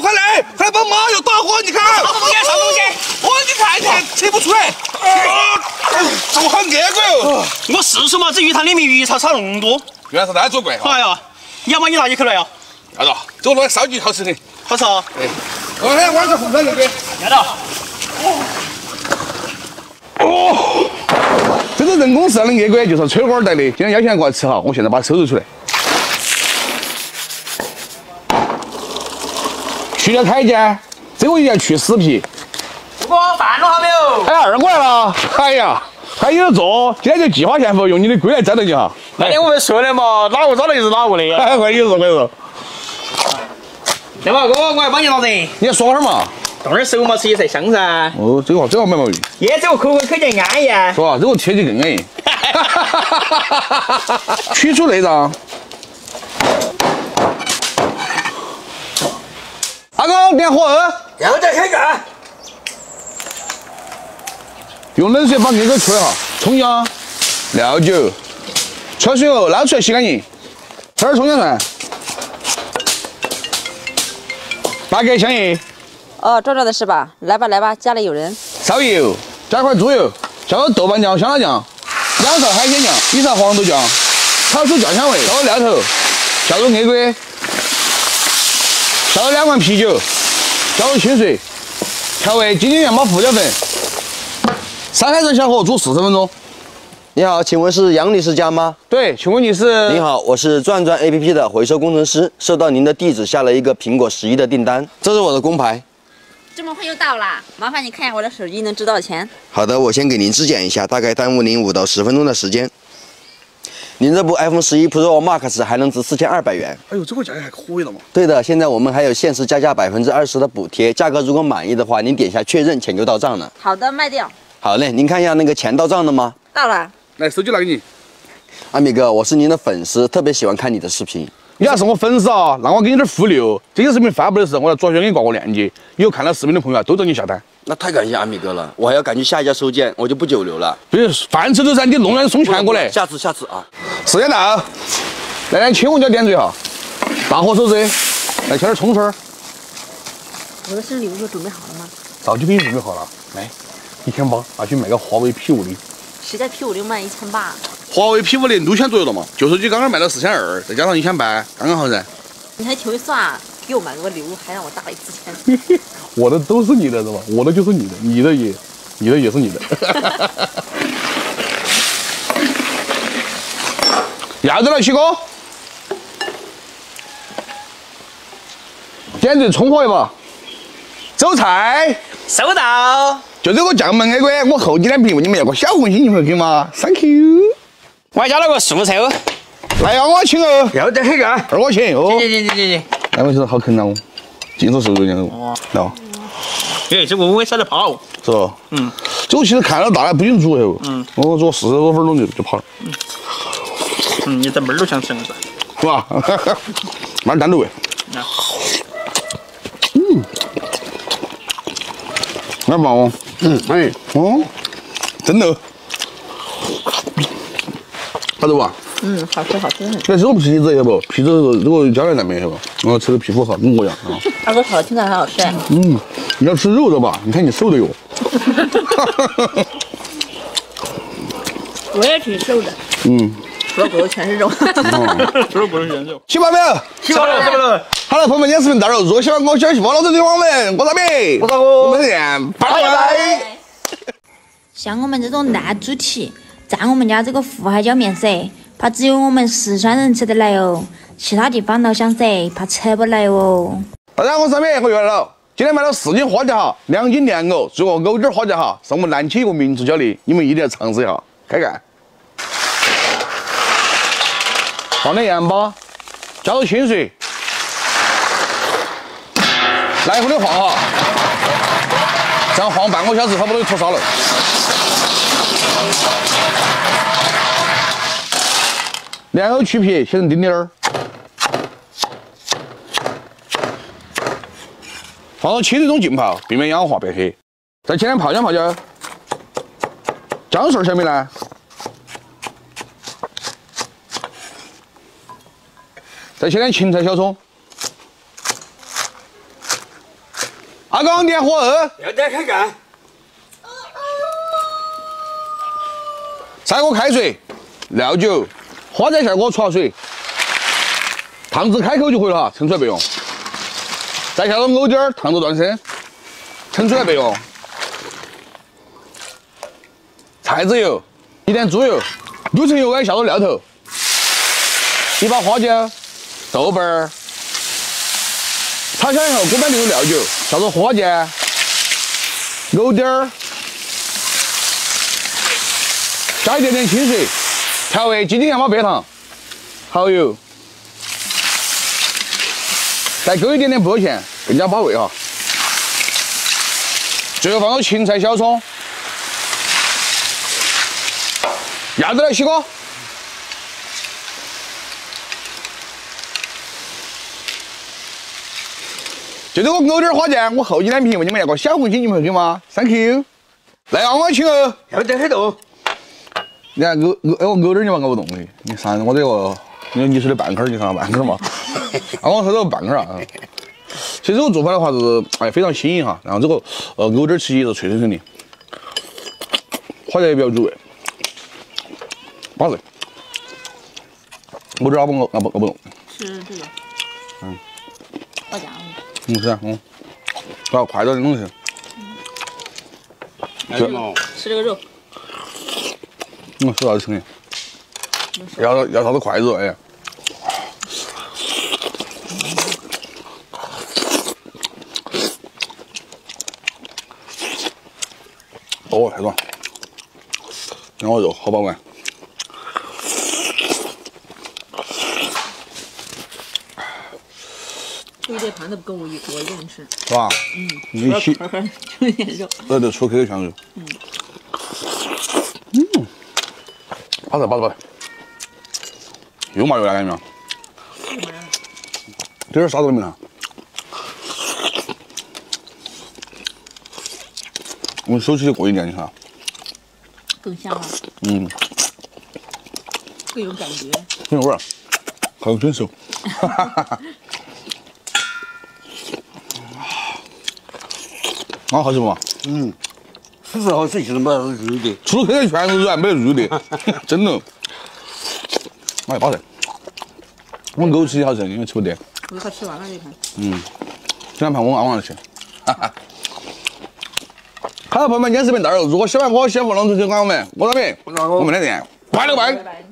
快来，快来帮忙，有大火！你看，啥东西？啥东西？我，你看，你看，切不出来。这个好恶怪哦！我是说嘛，这鱼塘里面鱼草差那么多。原来是他作怪哈。哎呀，你要么你拿一口来呀？要得，这个来烧鸡好吃的。好吃啊！哎，我看晚上红烧那个。要得。哦，这个人工饲养的鹅肝就是翠花带的，今天邀请来过来吃哈，我现在把它收拾出来，去掉胎尖，这个一定要去死皮。哥，饭弄好没有？哎，二过来了，哎呀，还有点做，今天就计划前夫用你的龟来招待你哈。那天我们说的嘛，哪个找的就是哪个的。哎，快点说，快点说。对吧，哥，我来帮你拿人。你要说会儿嘛？动点手嘛，吃起才香噻。哦，这个这个没毛病。耶，这个口感可见安逸。是吧？这个切起更安逸。取出内脏。点火。要得，开干。用冷水把鹅肝出来哈，葱姜、料酒，焯水后捞出来洗干净，这儿葱姜蒜，八个香叶，哦，找着的是吧？来吧来吧，家里有人。烧油，加块猪油，加个豆瓣酱、香辣酱，两勺海鲜酱，一勺黄豆酱，炒出酱香味，倒入料头，下入鹅肝，下入两罐啤酒，加入清水，调味鸡精、羊毛、胡椒粉。三开着小火煮四十分钟。你好，请问是杨女士家吗？对，请问你是？你好，我是转转 APP 的回收工程师，收到您的地址下了一个苹果十一的订单，这是我的工牌。这么快就到了？麻烦你看一下我的手机能值多少钱？好的，我先给您质检一下，大概耽误您五到十分钟的时间。您这部 iPhone 十一 Pro Max 还能值四千二百元。哎呦，这个价格还可以了嘛？对的，现在我们还有限时加价百分之二十的补贴，价格如果满意的话，您点一下确认，钱就到账了。好的，卖掉。好嘞，您看一下那个钱到账了吗？到了。来，手机拿给你。阿米哥，我是您的粉丝，特别喜欢看你的视频。你要是我粉丝啊，那我给你点福利哦。这些视频发布的时候，我要左下角给你挂个链接，以后看到视频的朋友啊，都找你下单。那太感谢阿米哥了，我还要赶去下一家收件，我就不久留了。不是，饭吃都噻，你弄点送钱过来。下次，下次啊。时间到，来点青红椒点缀哈，大火收汁，来切点葱丝儿。我的生日礼物都准备好了吗？早就给你准备好了，来。一千八，拿去买个华为 P 五零。谁在 P 五零卖一千八？华为 P 五零六千左右了嘛，旧手机刚刚卖到四千二，再加上一千八，刚刚好噻。你还挺会算，给我买个礼物还让我大了一次钱。我的都是你的是吧？我的就是你的，你的也，你的也是你的。要得了，七哥。点缀葱花一把。走菜。收到。就这个酱焖鹅肝，我后几天评问你们要个小红心，你们可以吗？Thank you。我还加了个素菜哦。来呀，我请哦。要得，很干。二哥请哦。行行行行行。那我觉得好啃哦，净手瘦肉样哦。来。哎，这个我也晓得跑。是吧？嗯。这个其实看了大概不用煮哦。嗯。我煮四十多分钟就就跑了。嗯。嗯，你这门儿都想吃是吧？是吧？慢点单独喂。嗯。蛮棒哦。嗯，哎，哦，真的，好的不？嗯，好吃，好吃。哎，这肉皮子晓得不？皮子这个胶原蛋白晓得不？我吃的皮肤好模样啊。二哥炒的青菜很好吃。嗯，你要吃肉的吧？你看你瘦的哟。我也挺瘦的。嗯。除了骨头全是肉。除了骨头全是肉。吃饱没有？吃饱了，吃饱了。好了，朋友们，今天视频到这。如果喜欢我小媳妇，老子追我们，我大米，我大哥，我们再见，拜拜。像我们这种烂猪蹄，蘸我们家这个富海椒面食，怕只有我们四川人吃得来哦，其他地方老乡食怕吃不来哦。大家好，我是大米，我又来了。今天买了四斤花甲哈，两斤莲藕，做个藕丁花甲哈，是我们南青一个民族佳丽，你们一定要尝试一下。开干，放点盐巴，加入清水。来回的晃哈，这样晃半个小时，差不多就出沙了。莲藕去皮，切成丁丁儿，放到清水中浸泡，避免氧化变黑。再切点泡姜、泡椒，姜蒜、小米呢？再切点芹菜、小葱。阿刚点火二，要点开干。三锅开水，料酒，花椒馅锅出好水，烫至开口就可以了哈，盛出来备用。再下点藕丁儿，烫着断生，盛出来备用。菜籽油，一点猪油，六成油温下到料头，一把花椒、豆瓣儿，炒香以后锅边就有料酒，下入花椒、藕丁儿，加一点点清水，调味鸡精、盐巴、白糖、蚝油，再勾一点点薄芡，更加把味哈。最后放入芹菜、小葱。鸭子来洗锅，就这个藕丁花酱，我厚几两瓶，问你们要个小红心，你们会给吗？Thank you。来啊，我请哦。要得很多。你看藕藕，哎，我藕丁你嘛搞不动的，你上我这个，你你说的半根儿，你看半根儿嘛。啊，我说这个半根儿啊。其实这个做法的话是，哎，非常新颖哈。然后这个呃藕丁吃起是脆生生的，花椒也比较入味。八岁，我这熬不熬熬不熬不动。吃这个，嗯，好家伙。嗯是啊，嗯，要快点的东西。来嘛，吃这个肉，嗯，是啥子声音？要要啥子筷子？哎，哦，太爽！羊肉肉好饱满。有点胖都不够我一我一个人吃。是吧？嗯，你洗，块块就一点肉。这就出口香肉。嗯。嗯。好的，好的，好的。又麻油了，看见没有？这点啥子都没有。我们手起的过一点，你看。更香了，嗯，更有感觉。很有味儿，很顺手。哈哈哈哈。啊，好吃不？嗯，是是好吃，其实没啥子肉的。除了黑的全是软，没得肉的，真的。哎，包菜。我们狗吃的好吃，因为吃不得。我快吃完了这盘。嗯，这两盘我晚上吃。哈哈。好了，朋友们，今天视频到这儿。如果喜欢我，喜欢龙族就关我们，我这边，我们的店，拜了拜。